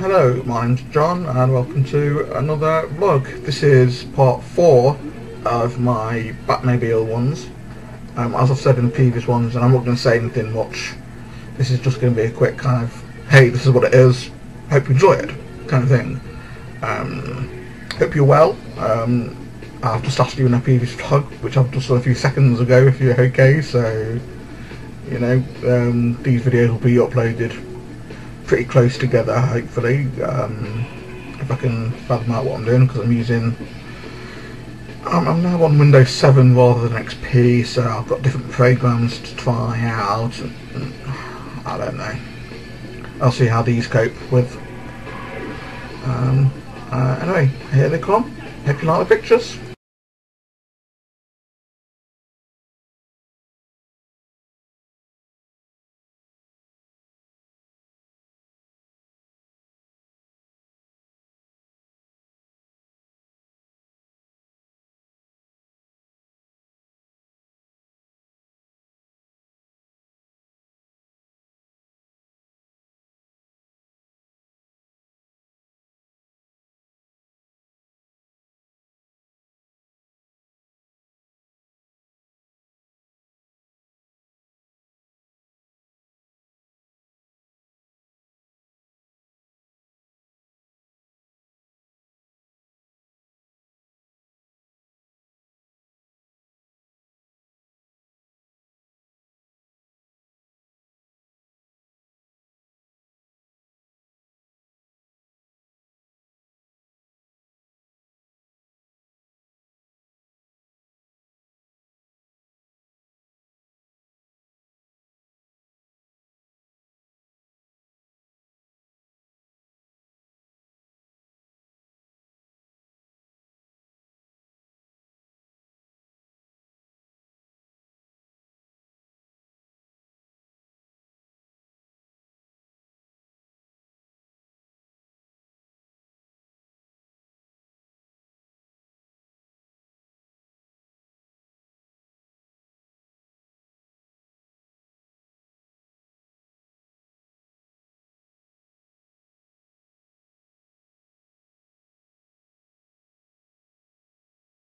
Hello, my name's John and welcome to another vlog. This is part 4 of my Batmobile ones. Um, as I've said in the previous ones, and I'm not going to say anything much, this is just going to be a quick kind of, hey, this is what it is, hope you enjoy it, kind of thing. Um, hope you're well. Um, I've just asked you in a previous vlog, which I've just done a few seconds ago, if you're okay, so, you know, um, these videos will be uploaded pretty close together hopefully. Um, if I can fathom out what I'm doing because I'm using I'm, I'm, now on Windows 7 rather than XP so I've got different programs to try out. I don't know. I'll see how these cope with um, uh, anyway here they come. Hope you like the pictures